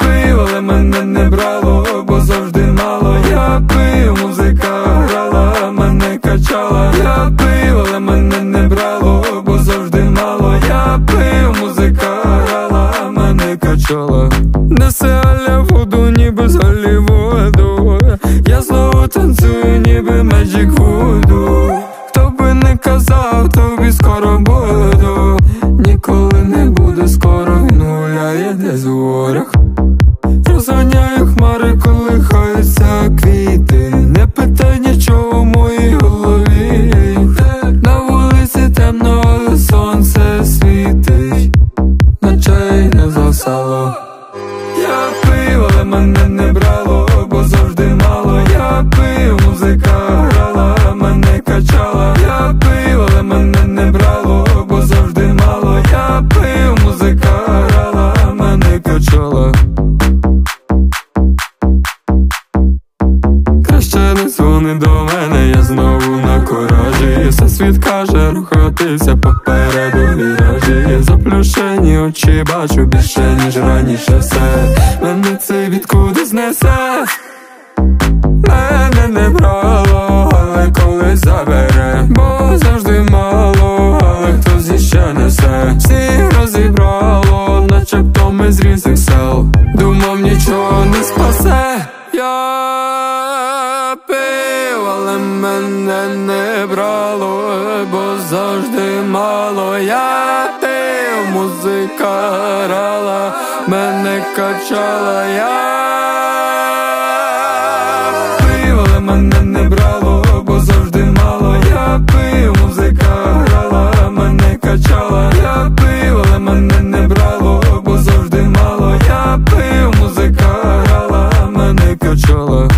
Пив, але мене не брало, бо завжди мало. Я пив, музика грала, мене качала. Я пив, але мене не брало, бо завжди мало. Я пив, музика грала, мене качала. Несе аля воду, ніби з Голлівуду Я знову танцюю, ніби Magic Voodoo Хто би не казав, тобі скоро буду мене не брало, бо завжди мало. Я пив, музика грала, мене качала. Я пив, але мене не брало, бо завжди мало. Я пив, музика грала, мене качала. Краще не дзвони до мене, коражі Все світ каже, рухатися попереду. Віражі Заплющені очі бачу більше, ніж раніше. Все. Мене це відкуди знесе? Мене не брало, але колись забере. Бо завжди мало, але хтось іще несе. Всі розібрало, начебто ми з різних сел. Думав нічого не спасе. Я пив, але мене не брало, бо завжди мало я ти. Музика грала, мене качала я, пив, мене не брало, бо завжди мало я пив, музика грала, мене качала я. Пив, але мене не брало, бо завжди мало я пив, музика грала, мене качала.